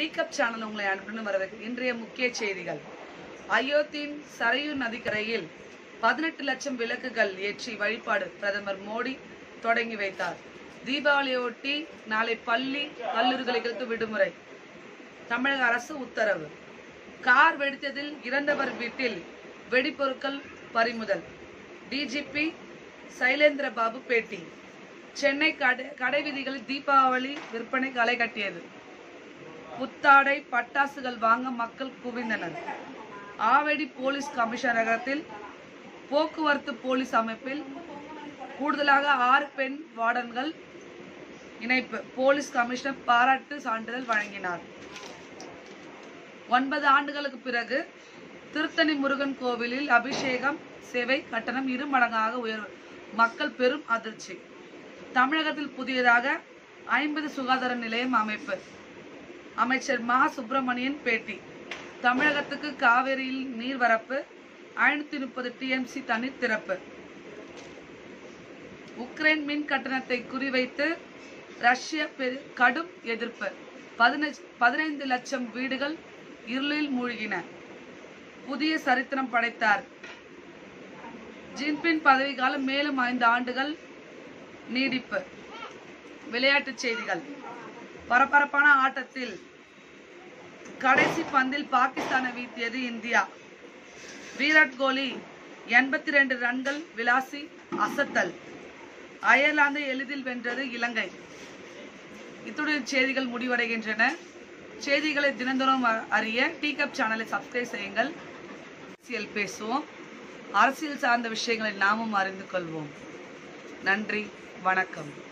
டீகப் channel உங்களை அன்புடன் வரவேற்க இன்றைய முக்கிய செய்திகள். அயோத்தியின் சரையு நதிக்கரையில் பதினெட்டு லட்சம் விளக்குகள் ஏற்றி வழிபாடு பிரதமர் மோடி தொடங்கி வைத்தார். தீபாவளியொட்டி நாளை பள்ளி கல்லூரிகளுக்கு விடுமுறை. தமிழக அரசு உத்தரவு. கார் வெடித்ததில் இறந்தவர் வீட்டில் வெடிப்பொருட்கள் பறிமுதல். டிஜிபி சைலேந்திர பாபு பேட்டி. சென்னை கடை கடை வீதிகளில் தீபாவளி விற்பனை களை கட்டியது. புத்தாடை பட்டாசுகள் வாங்க மக்கள் குவிந்தனர். ஆவடி போலீஸ் கமிஷனரகத்தில் போக்குவரத்து போலீஸ் அமைப்பில் கூடுதலாக ஆறு பெண் வார்டன்கள் இணைப்பு. போலீஸ் கமிஷனர் பாராட்டு சான்றிதழ் வழங்கினார். ஒன்பது ஆண்டுகளுக்கு பிறகு திருத்தணி முருகன் கோவிலில் அபிஷேகம் சேவை கட்டணம் இரு மடங்காக உயர்வு மக்கள் பெரும் அதிர்ச்சி. தமிழகத்தில் புதியதாக ஐம்பது சுகாதார நிலையம் அமைப்பு. அமைச்சர் மா. சுப்பிரமணியன் பேட்டி. தமிழகத்துக்கு காவிரியில் நீர்வரப்பு ஐநூத்தி முப்பது டிஎம்சி தண்ணீர் திறப்பு. உக்ரைன் மின் கட்டணத்தை குறிவைத்து ரஷ்ய கடும் எதிர்ப்பு. பதினஞ்சு பதினைந்து லட்சம் வீடுகள் இருளில் மூழ்கின. புதிய சரித்திரம் படைத்தார். ஜின்பின் பதவிக்காலம் மேலும் ஐந்து ஆண்டுகள் நீடிப்பு. விளையாட்டுச் செய்திகள். பரபரப்பான ஆட்டத்தில் கடைசி பந்தில் பாகிஸ்தானை வீழ்த்தியது இந்தியா. விராட் கோலி எண்பத்தி ரெண்டு ரன்கள் விளாசி அசத்தல். அயர்லாந்தை எளிதில் வென்றது இலங்கை. இத்துடன் செய்திகள் முடிவடைகின்றன. செய்திகளை தினந்தோறும் அ- அறிய டீ கப் சேனலை சப்ஸ்கிரைப் செய்யுங்கள். அரசியல் பேசுவோம். அரசியல் சார்ந்த விஷயங்களை நாமும் அறிந்து கொள்வோம். நன்றி. வணக்கம்.